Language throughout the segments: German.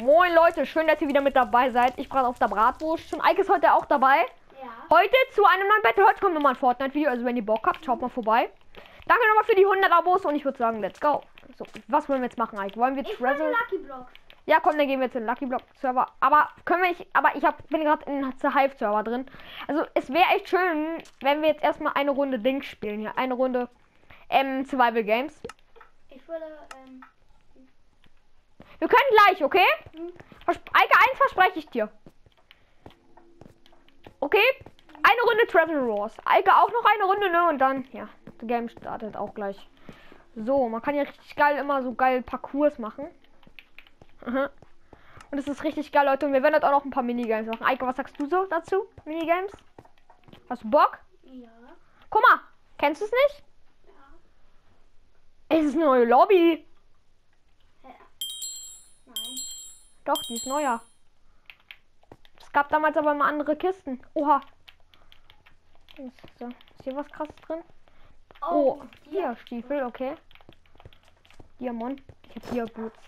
Moin Leute, schön, dass ihr wieder mit dabei seid. Ich brauche auf der Bratwurst. Und Ike ist heute auch dabei. Ja. Heute zu einem neuen Battle. Heute kommt nochmal ein Fortnite-Video. Also wenn ihr Bock habt, schaut mal vorbei. Danke nochmal für die 100 Abos und ich würde sagen, let's go. So, was wollen wir jetzt machen, Ike? Wollen wir? Lucky Blocks. Ja, komm, dann gehen wir jetzt in den Lucky Block Server. Aber können wir nicht. Aber ich hab, bin gerade in der Hive Server drin. Also es wäre echt schön, wenn wir jetzt erstmal eine Runde Dings spielen hier. Eine Runde ähm, Survival Games. Ich würde, ähm, Wir können gleich, okay? Hm. Vers Eike, eins verspreche ich dir. Okay? Eine Runde Travel Wars. Eike auch noch eine Runde, ne? Und dann, ja, das Game startet auch gleich. So, man kann ja richtig geil immer so geil Parcours machen. Aha. Und es ist richtig geil, Leute. Und wir werden jetzt auch noch ein paar Minigames machen. Eike, was sagst du so dazu? Minigames? Hast du Bock? ja. Guck mal, kennst du es nicht? Ja. Es ist eine neue Lobby. Hä? Nein. Doch, die ist neuer. Es gab damals aber immer andere Kisten. Oha. Ist hier was krasses drin? Oh, hier, Stiefel, okay. Diamant. Ich hab hier Boots.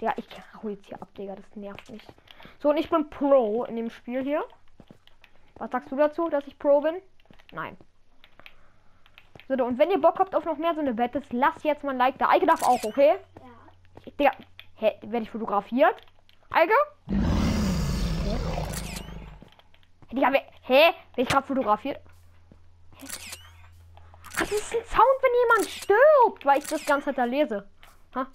Ja, ich hau jetzt hier ab, Digga. Das nervt mich. So, und ich bin Pro in dem Spiel hier. Was sagst du dazu, dass ich Pro bin? Nein. So, und wenn ihr Bock habt auf noch mehr so eine Wette, lasst jetzt mal ein Like da. Eike darf auch, okay? Ja. Digga, hä, werde ich fotografiert? Alge? Hä? Digga, wer, hä? Werde ich gerade fotografiert? Hä? Das ist ein Sound, wenn jemand stirbt, weil ich das ganze da lese. Ha?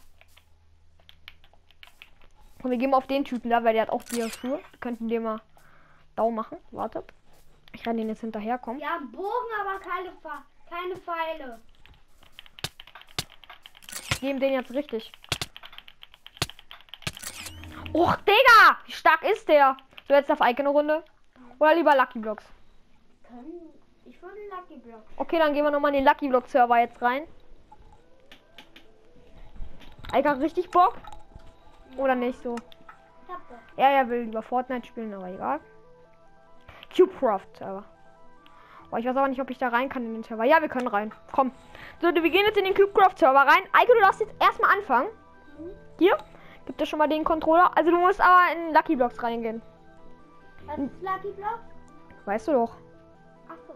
Und wir gehen auf den Typen da, weil der hat auch vier Schuhe. Wir könnten dem mal Daumen machen. Warte. Ich kann den jetzt hinterher kommen. Ja, Bogen, aber keine, Fa keine Pfeile. Ich gebe den jetzt richtig. Och, Digga! Wie stark ist der? So, jetzt auf eine Runde. Oder lieber Lucky Blocks. Ich würde Lucky Blocks. Okay, dann gehen wir nochmal in den Lucky Block Server jetzt rein. Hat richtig Bock. Oder nicht so? Ja, er will lieber Fortnite spielen, aber egal. Cubecraft Server. Oh, ich weiß aber nicht, ob ich da rein kann in den Server. Ja, wir können rein. Komm. So, wir gehen jetzt in den Cubecraft Server rein. Eike, du darfst jetzt erstmal anfangen. Hier. Gibt es schon mal den Controller. Also du musst aber in Lucky Blocks reingehen. Was ist Lucky Blocks? Weißt du doch. Achso.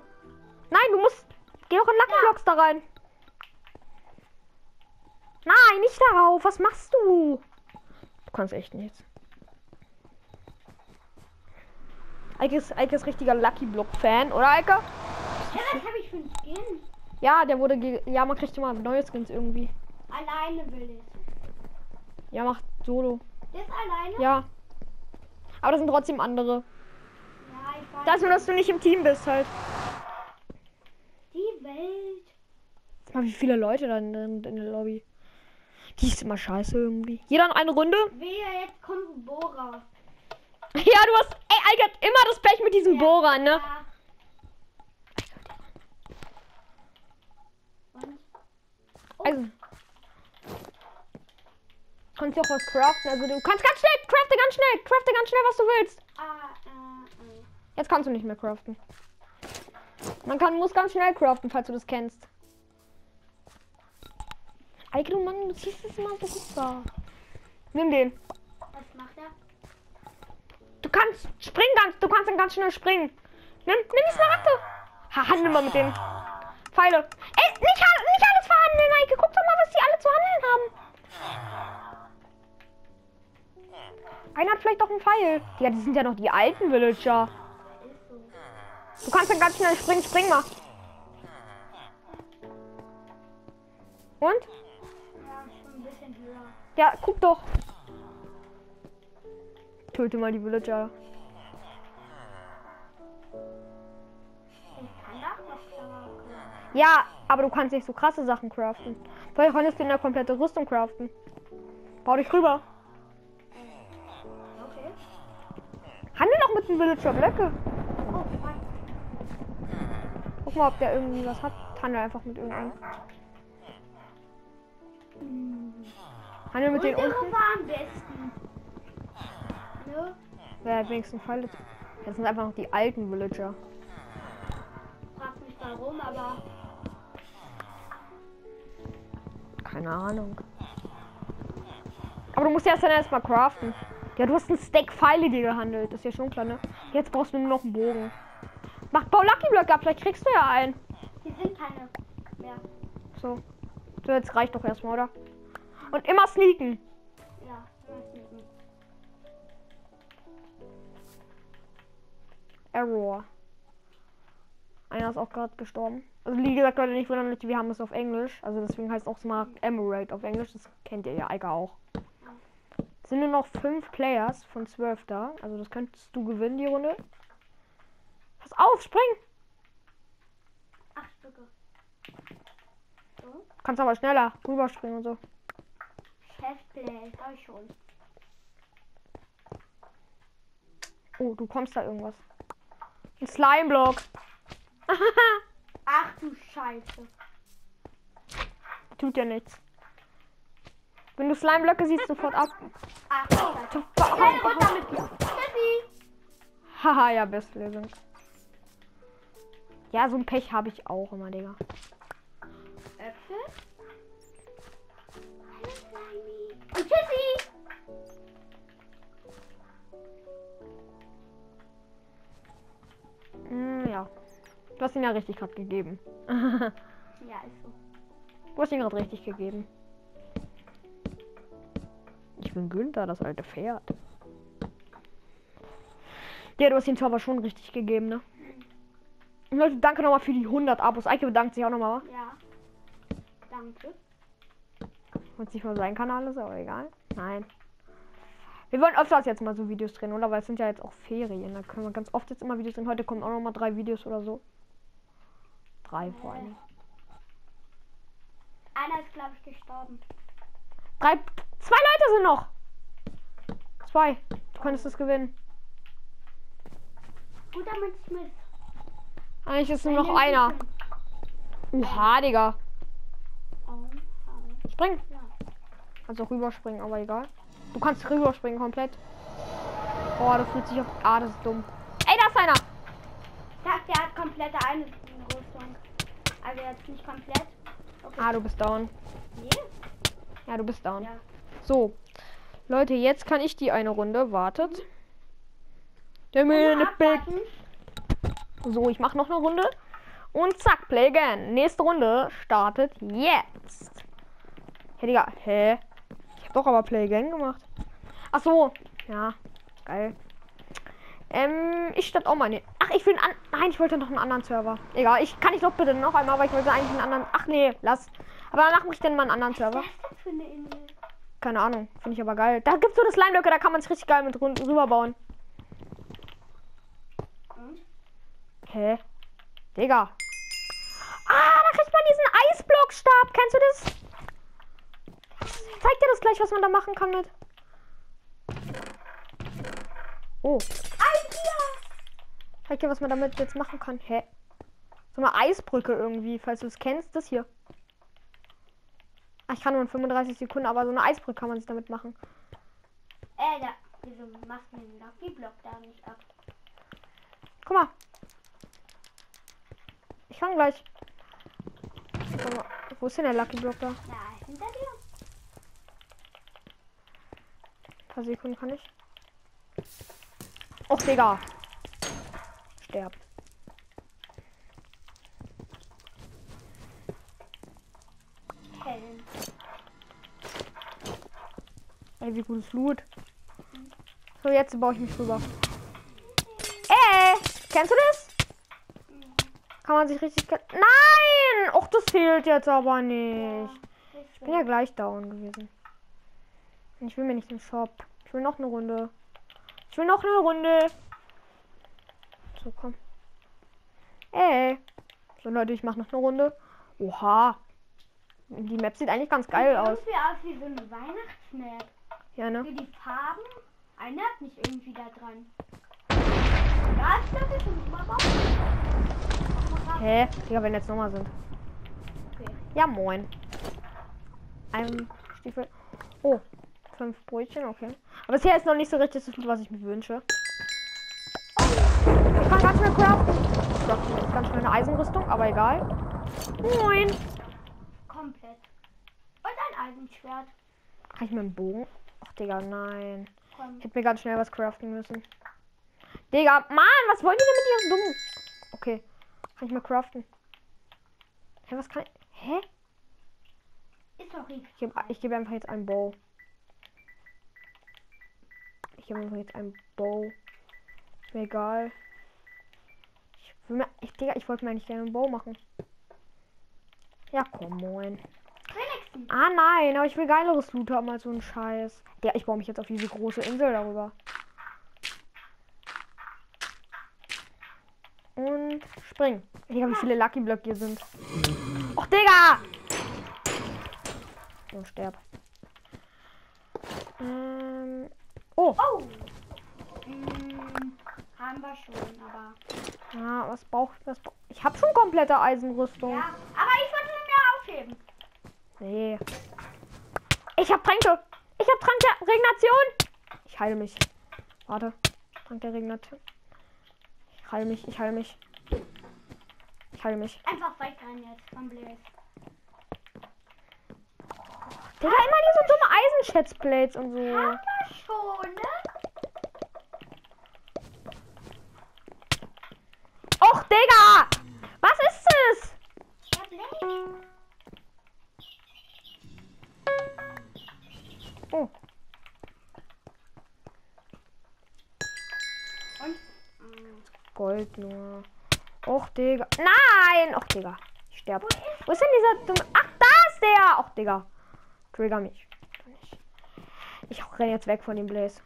Nein, du musst. Geh doch in Lucky Blocks da rein. Nein, nicht darauf. Was machst du? Du kannst echt nichts. Eike ist, Eike ist richtiger Lucky Block Fan, oder Eike? Ja, was habe ich für einen Skin? Ja, der wurde. ge- Ja, man kriegt immer neue Skins irgendwie. Alleine will ich. Ja, macht Solo. Der ist alleine? Ja. Aber das sind trotzdem andere. Ja, ich weiß. Das nur, dass du nicht im Team bist halt. Die Welt. Mal, wie viele Leute da in, in, der Lobby. Die ist immer scheiße irgendwie. Jeder noch eine Runde? Wehe, jetzt kommt Bohrer. Ja, du hast. Ey, hat immer das Pech mit diesen Bohrern, ne? Ja. Also. Kannst du auch was craften? Also du kannst ganz schnell, crafte ganz schnell, crafte ganz schnell, was du willst. Ah, äh, äh. Jetzt kannst du nicht mehr craften. Man kann, muss ganz schnell craften, falls du das kennst. Eike, du Mann, du siehst es immer so super. Nimm den. Was macht er? Du kannst springen ganz, du kannst dann ganz schnell springen. Nimm, nimm die Smaragde. Ha, handel mal mit denen. Pfeile. Ey, nicht, nicht alles verhandeln, Eike. Guck doch mal, was die alle zu handeln haben. Einer hat vielleicht auch einen Pfeil. Ja, die sind ja noch die alten Villager. Du kannst dann ganz schnell springen, spring mal. Und? Ja, guck doch. Töte mal die Villager. Das. Ja, aber du kannst nicht so krasse Sachen craften. Weil konntest du eine komplette Rüstung craften. Bau dich rüber. Mit dem Villager Blöcke. Guck mal, ob der irgendwie was hat. Handel einfach mit irgendeinem. Handel mit den unten. am besten. Ne? Wer hat wenigstens Pfeile? Das sind einfach noch die alten Villager. Frag mich warum, aber Keine Ahnung. Aber du musst ja erst dann erstmal craften. Ja, du hast einen Stack Pfeile dir gehandelt. Das ist ja schon klar, ne? Jetzt brauchst du nur noch einen Bogen. Mach Bau Lucky Block ab, vielleicht kriegst du ja einen. Hier sind keine mehr. So. So, jetzt reicht doch erstmal, oder? Und immer sneaken. Ja, weiß nicht. Error. Einer ist auch gerade gestorben. Also wie gesagt, Leute, nicht wundern, wir haben es auf Englisch. Also deswegen heißt es auch Smart Emerald auf Englisch. Das kennt ihr ja Eiger auch. Sind nur noch fünf Players von zwölf da. Also das könntest du gewinnen, die Runde. Pass auf, spring! Acht Stücke. So. Kannst aber schneller rüberspringen und so. Chefplay, hab ich schon. Oh, du kommst da irgendwas. Ein Slime-Block. Ach du Scheiße. Tut ja nichts. Wenn du Slime-Blöcke siehst, sofort ab. Ach du Scheiße. Haha, Hey, runter mit dir. Tschüssi. ja, best Lösung. Ja, so ein Pech habe ich auch immer, Digga. Äpfel. Und tschüssi. Mm, ja. Du hast ihn ja richtig gerade gegeben. Ja, ist so. Du hast ihn gerade richtig gegeben. Bin Günther, das alte Pferd. Ja, du hast ihn zwar aber schon richtig gegeben, ne? Und Leute, danke nochmal für die 100 Abos. Eike bedankt sich auch nochmal. Ja. Danke. Und nicht mal sein Kanal ist, aber egal. Nein. Wir wollen öfters jetzt mal so Videos drehen, oder? Weil es sind ja jetzt auch Ferien. Da können wir ganz oft jetzt immer Videos drehen. Heute kommen auch noch mal drei Videos oder so. Drei vor allem. Einer ist, glaube ich, gestorben. Drei. Zwei Leute sind noch. Zwei. Du könntest es gewinnen. Guter Mann Smith. Eigentlich ist nur noch einer. Oha, Digga. Spring. Ja. Kannst auch rüberspringen, aber egal. Du kannst rüberspringen komplett. Oh, das fühlt sich auf. Ah, das ist dumm. Ey, da ist einer. Sag, der hat komplette Einrüstung. Also jetzt nicht komplett. Okay. Ah, du bist down. Nee? Ja, du bist down. Ja. So. Leute, jetzt kann ich die eine Runde. Wartet. So, ich mache noch eine Runde. Und zack, play again. Nächste Runde startet jetzt. Hä, Digga, hä? Ich hab doch aber play again gemacht. Ach so, ja, geil. Ähm, ich starte auch mal ne. Ach, ich will einen an Nein, ich wollte noch einen anderen Server. Egal, ich kann ich doch bitte noch einmal, aber ich wollte eigentlich einen anderen. Ach nee, lass. Aber danach mache ich dann mal einen anderen Server. Was ist das für eine Insel? Keine Ahnung, finde ich aber geil. Da gibt's so das Slime-Blöcke, da kann man es richtig geil mit rüberbauen. Hä? Digga. Ah, da kriegt man diesen Eisblockstab. Kennst du das? Ich zeig dir das gleich, was man da machen kann mit. Oh. Zeig dir, was man damit jetzt machen kann. Hä? So eine Eisbrücke irgendwie, falls du es kennst. Das hier. Ah, ich kann nur in 35 Sekunden, aber so eine Eisbrücke kann man sich damit machen. Äh, da. Wieso machst du den Lucky Block da nicht ab? Guck mal. Ich kann gleich. Mal, Wo ist denn der Lucky Block da? Ja, hinter dir. Ein paar Sekunden kann ich. Och, Digga. Sterb. Ey, wie gutes Loot. So, jetzt baue ich mich rüber. Ey, kennst du das? Kann man sich richtig... Nein! Och, das fehlt jetzt aber nicht. Ich bin ja gleich down gewesen. Ich will mir nicht den Shop. Ich will noch eine Runde. Ich will noch eine Runde. So, komm. Ey. So, Leute, ich mache noch eine Runde. Oha. Die Map sieht eigentlich ganz geil aus. Irgendwie aus wie so eine Weihnachtsmap. Ja, ne? Für die Farben erinnert mich irgendwie daran. Ja, ich glaube, muss mal bauen. Hä? Digga, wenn jetzt nochmal sind. Okay. Ja, moin. Ein Stiefel. Oh, fünf Brötchen, okay. Aber bisher ist noch nicht so richtig das was ich mir wünsche. Ich kann ganz schnell craften. Ich crafte jetzt ganz schnell eine Eisenrüstung, aber egal. Moin. Komplett. Und ein Eisenschwert. Kann ich mir einen Bogen? Ach, Digga, nein. Komm. Ich hätte mir ganz schnell was craften müssen. Digga, Mann, was wollen die denn mit ihren dummen... Okay, kann ich mal craften. Hä, was kann ich... Hä? Ist doch richtig. Ich gebe geb einfach jetzt einen Bow. Ich gebe einfach jetzt einen Bow. Ist mir egal. Ich, will mir, ich, Digga, ich wollte mir eigentlich gerne einen Bow machen. Ja, komm, moin. Ah nein, aber ich will geileres Loot haben als so ein Scheiß. Der, ich baue mich jetzt auf diese große Insel darüber. Und spring. Digga, wie viele Lucky Blöcke hier sind. Och, Digga! Und sterb. Ähm. Oh, Oh. Mm, haben wir schon, aber. ja, was braucht was Ich habe schon komplette Eisenrüstung. Ja, aber ich wollte mir aufheben. Nee. Ich hab Tränke. Ich hab Trank der Regeneration. Ich heile mich. Warte. Trank der Regeneration. Ich heile mich. Ich heile mich. Ich heile mich. Einfach wegrennen jetzt vom Blaze. Digga, immer diese dumme Eisenschätzplates und so. Haben wir schon, ne? Och, Digga! Was ist es? Der Blaze. Oh, Und. Gold nur. Och, Digga. Nein! Och, Digga. Ich sterb. Wo ist denn dieser dumme... Ach, da ist der! Och, Digga. Trigger mich. Ich renne jetzt weg von dem Blaze.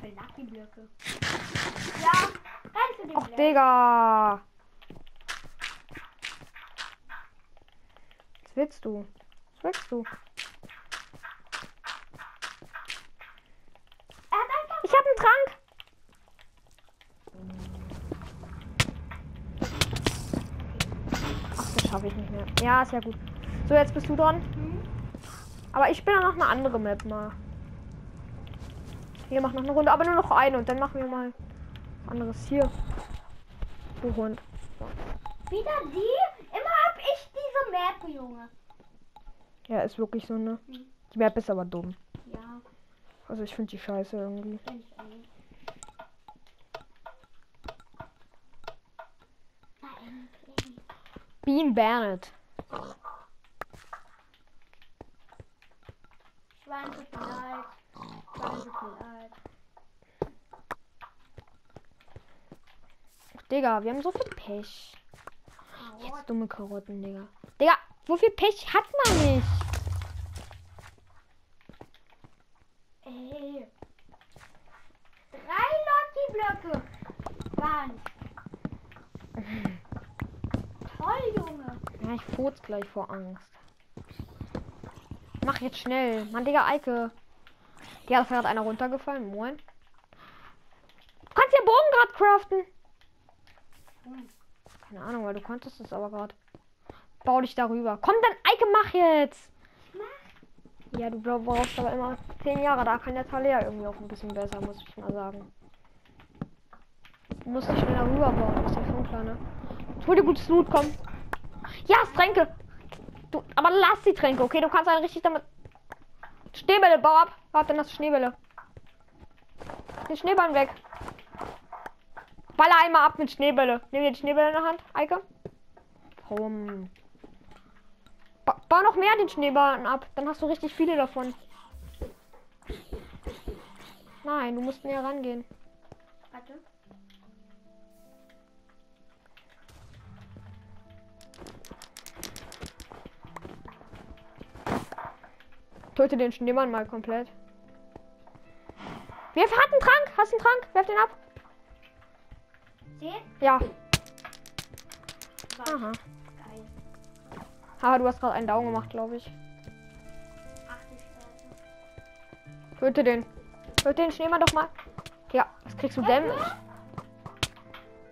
viele Lucky Blöcke. Ja, renn zu dem Och, Blaze. Digga. Was willst du? Was willst du? Er hat einfach. Ich hab einen Trank. Ach, das schaffe ich nicht mehr. Ja, ist ja gut. So, jetzt bist du dran. Aber ich spiele noch eine andere Map mal. Hier mach noch eine Runde, aber nur noch eine und dann machen wir mal anderes hier. Du Hund. Wieder die? Immer hab ich diese Map, Junge. Ja, ist wirklich so eine. Hm. Die Map ist aber dumm. Ja, Also ich finde die scheiße irgendwie. kenn ich eigentlich. Na, endlich. Bean Bernard. Digga, wir haben so viel Pech. Jetzt dumme Karotten, Digga. Digga, viel Pech hat man nicht. Ey. Drei Lotti-Blöcke. Waren. Toll, Junge. Ja, ich furz gleich vor Angst. Mach jetzt schnell. Mann, Digga, Eike. Ist gerade einer runtergefallen. Moin. Du kannst ja Bogen gerade craften. Keine Ahnung, weil du konntest es aber gerade. Bau dich darüber. Komm dann, Eike, mach jetzt. Ja, du brauchst aber immer 10 Jahre. Da kann der Taler irgendwie auch ein bisschen besser, muss ich mal sagen. Du musst dich schneller rüberbauen. Das ist ja schon klar, ne? Ich hol dir gutes Loot, komm. Ja, Tränke. Du, aber lass die Tränke, okay? Du kannst einen richtig damit. Schneebälle, bau ab. Warte, dann hast du Schneebälle. Den Schneeballen weg. Baller einmal ab mit Schneebälle. Nimm dir die Schneebälle in der Hand, Eike. Komm. Ba bau noch mehr den Schneeballen ab. Dann hast du richtig viele davon. Nein, du musst näher rangehen. Warte. Töte den Schneemann mal komplett. Wer hat einen Trank? Hast du einen Trank? Werf den ab. Zehn? Ja. War Aha. geil. Haha, du hast gerade einen Daumen gemacht, glaube ich. Ach. Töte den. Töte den Schneemann doch mal. Ja, was kriegst du denn?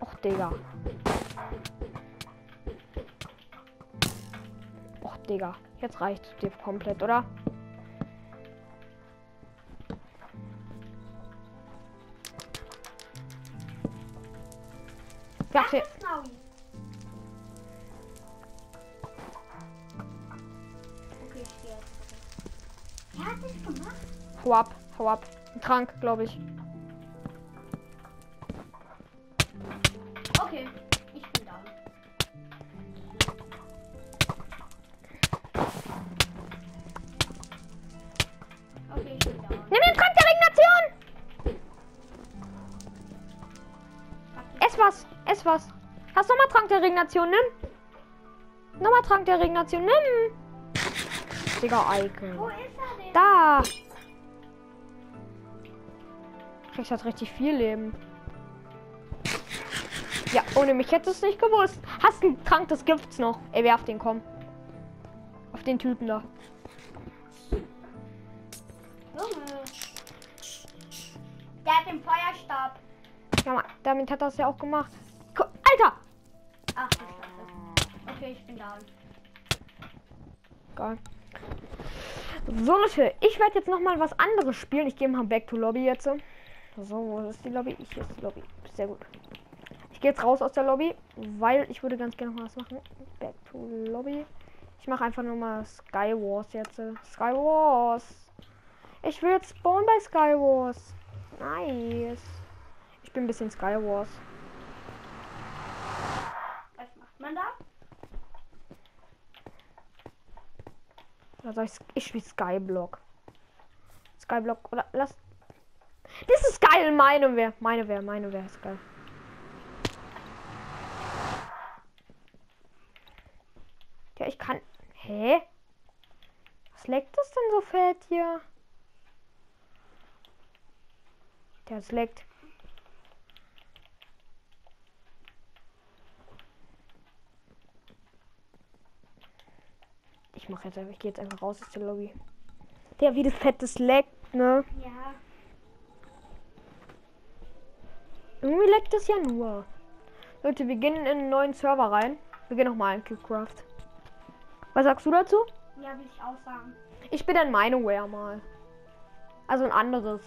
Och, Digga. Och, Digga. Jetzt reicht's dir komplett, oder? Gemacht. Hau ab. Hau ab. Ein Trank, glaube ich. Regeneration? Nimm. Nochmal Trank der Regeneration. Nimm. Digga, Icon. Wo ist er denn? Da. Kriegst halt richtig viel Leben. Ja, ohne mich hättest du es nicht gewusst. Hast einen Trank, das gibt's noch. Ey, werf den, komm. Auf den Typen da. Junge. Der hat den Feuerstab. Ja, damit hat er es ja auch gemacht. Okay, ich bin da. Geil. So, Leute, ich werde jetzt noch mal was anderes spielen. Ich gehe mal back to Lobby jetzt. So, wo ist die Lobby? Ich ist die Lobby. Sehr gut. Ich gehe jetzt raus aus der Lobby, weil ich würde ganz gerne noch was machen. Back to Lobby. Ich mache einfach nur mal Sky Wars jetzt. Sky Wars. Ich will jetzt spawnen bei Sky Wars. Nice. Ich bin ein bisschen Sky Wars. Was macht man da? Soll ich, ich spiele Skyblock. Skyblock oder lass. Das ist geil, meine wäre. Meine wäre, meine wäre ist geil. Ja, ich kann. Hä? Was leckt das denn so fett hier? Der es leckt. Ich mache jetzt einfach, ich gehe jetzt einfach raus aus der Lobby. Der wie das fettes leckt, ne? Ja. Irgendwie leckt es ja nur. Leute, wir gehen in einen neuen Server rein. Wir gehen nochmal in Cubecraft. Was sagst du dazu? Ja, will ich auch sagen. Ich bin ein Minoware mal. Also ein anderes.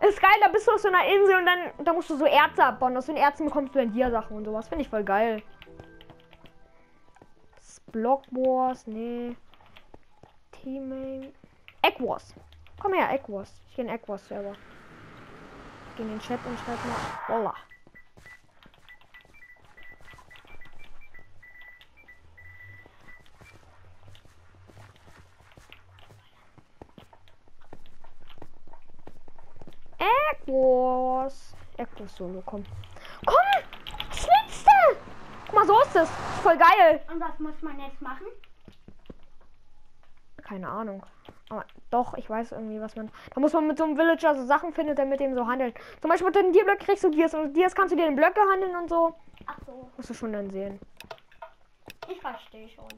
Ist geil, da bist du auf so einer Insel und dann da musst du so Erze abbauen. Aus den Erzen bekommst du dann dir Sachen und sowas. Finde ich voll geil. Block Wars, nee. Teammate. Egg Wars. Komm her, Egg Wars. Ich gehe in Egg Wars Server. Gehe in den Chat und schreib mal. Voila. Egg Wars. Egg Wars Solo. Komm! Das letzte! Guck mal, so ist es. Voll geil. Und was muss man jetzt machen? Keine Ahnung. Aber doch, ich weiß irgendwie, was man. Da muss man mit so einem Villager so Sachen finden, der mit dem so handelt. Zum Beispiel mit den Tierblöcken kriegst du Dias und Dias kannst du dir in Blöcke handeln und so. Ach so, Musst du schon dann sehen. ich verstehe schon.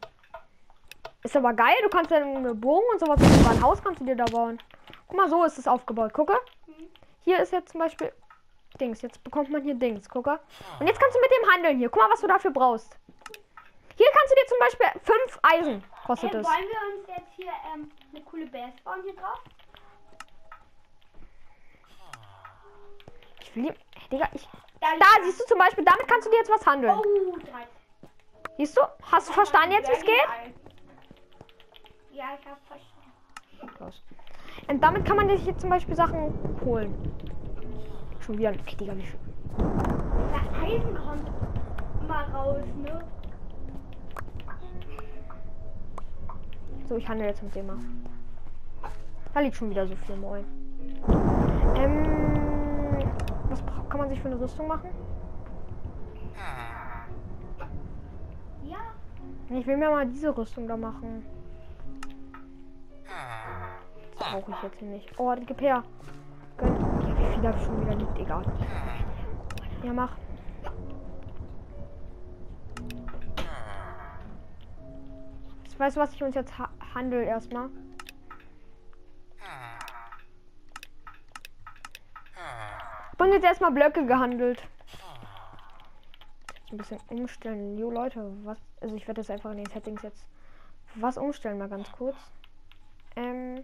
Ist aber geil, du kannst dann eine Bogen und sowas. Ein Haus kannst du dir da bauen. Guck mal, so ist es aufgebaut. Gucke. Hm. Hier ist jetzt zum Beispiel Dings. Jetzt bekommt man hier Dings. Gucke. Und jetzt kannst du mit dem handeln hier. Guck mal, was du dafür brauchst. Hier kannst du dir zum Beispiel fünf Eisen kostet Ähm, es. wollen wir uns jetzt hier ähm, eine coole Base bauen hier drauf? Ich will die, Hey, Digga, ich. Da, Da siehst du zum Beispiel, damit kannst du dir jetzt was handeln. Oh. Siehst du? Hast du verstanden jetzt, wie es geht? Ja, ich habe verstanden. Und damit kann man sich jetzt zum Beispiel Sachen holen. Schon wieder. Digga, wie schön. Das Eisen kommt mal raus, ne? So, ich handle jetzt mit dem mal. Da liegt schon wieder so viel Moin. Ähm, was kann man sich für eine Rüstung machen? Ja. Ich will mir mal diese Rüstung da machen. Das brauche ich jetzt hier nicht. Oh, die gib her. Viel da schon wieder liegt, egal. Ja, mach. Ich weiß, was ich uns jetzt ha handel erstmal. Und jetzt erstmal Blöcke gehandelt. Ein bisschen umstellen. Jo Leute, was. Also ich werde das einfach in den Settings jetzt was umstellen, mal ganz kurz. Ähm,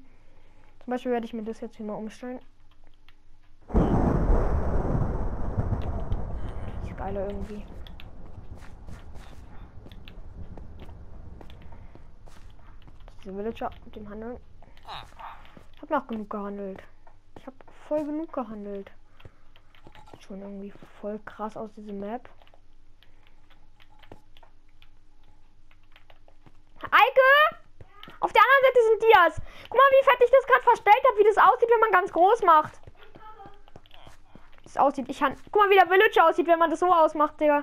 zum Beispiel werde ich mir das jetzt hier mal umstellen. Geiler irgendwie. Diese Villager mit dem Handeln. Ich habe noch genug gehandelt. teuer genug gehandelt. Schon irgendwie voll krass aus, diese Map. Eike! Auf der anderen Seite sind Dias. Guck mal, wie fett ich das gerade verstellt habe, wie das aussieht, wenn man ganz groß macht. Es aussieht. Ich kann. Guck mal, wie der Villager aussieht, wenn man das so ausmacht, Digga.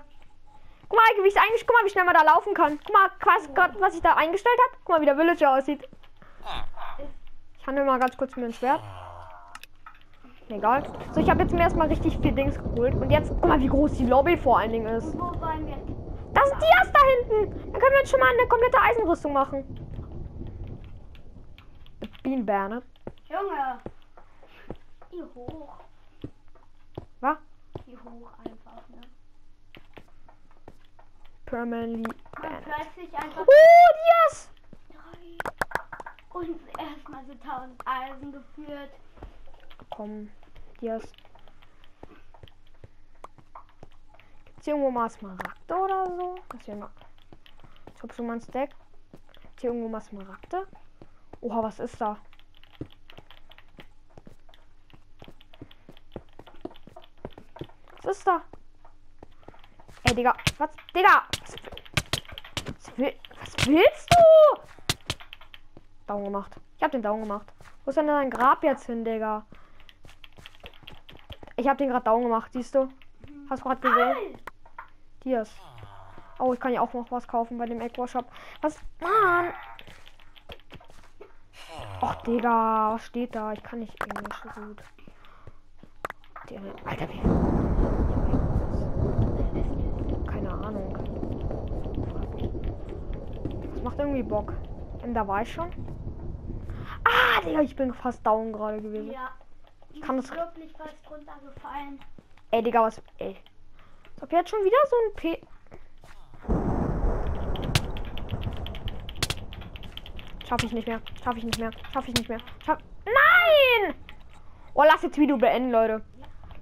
Guck mal, wie ich eigentlich. Guck mal, wie schnell man da laufen kann. Guck mal, was, grad, was ich da eingestellt habe. Guck mal, wie der Villager aussieht. Ich handle mal ganz kurz mit dem Schwert. Egal. So, ich habe jetzt mir erstmal richtig viel Dings geholt. Und jetzt, guck mal, wie groß die Lobby vor allen Dingen ist. Das sind Dias da hinten. Dann können wir jetzt schon mal eine komplette Eisenrüstung machen. Bienenbär, ne? Junge. Wie hoch? Was? Wie hoch einfach, ne? Permanently plötzlich einfach Oh, Dias! drei. Und erstmal so 1000 Eisen geführt. Komm, Dias. Gibt's hier irgendwo mal Smaragde oder so? Das wäre mal. Ich hab schon mal ein Stack. Gibt's hier irgendwo mal Smaragde? Oha, was ist da? Ist da? Ey, Digga. Was? Digga! Was, was, will, was willst du? Down gemacht. Ich hab den Down gemacht. Wo ist denn dein Grab jetzt hin, Digga? Ich hab den gerade down gemacht, siehst du? Hast du gerade gesehen? Au! Dias. Oh, ich kann ja auch noch was kaufen bei dem Equo Shop. Was? Mann! Och, Digga, was steht da? Ich kann nicht Englisch so gut. Der, Alter, wie. Keine Ahnung. Das macht irgendwie Bock. Und da war ich schon. Ah, Digga, ich bin fast down gerade gewesen. Ja. Ich kann das- wirklich fast runtergefallen. Ey, Digga, was. Ey. Als ob jetzt schon wieder so ein P. Schaff ich nicht mehr. Schaff ich nicht mehr. Schaff ich nicht mehr. Schaff. Nein! Oh, lasst jetzt Video beenden, Leute.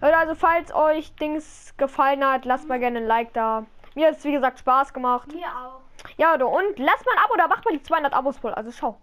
Leute, also falls euch Dings gefallen hat, lasst mal gerne ein Like da. Mir hat es wie gesagt Spaß gemacht. Mir auch. Ja, und lasst mal ein Abo da, macht mal die 200 Abos voll. Also schau.